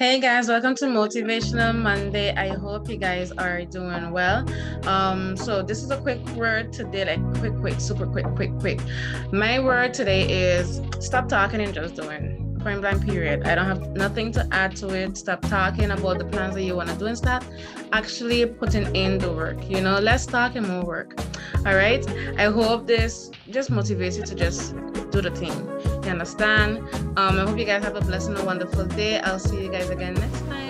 Hey guys, welcome to Motivational Monday. I hope you guys are doing well. Um, so this is a quick word today, like quick, quick, super quick, quick, quick. My word today is stop talking and just doing. Point blank period. I don't have nothing to add to it. Stop talking about the plans that you want to do and start actually putting in the work. You know, less talk and more work. All right. I hope this just motivates you to just do the thing. You understand? Um, I hope you guys have a blessed and a wonderful day. I'll see you guys again next time.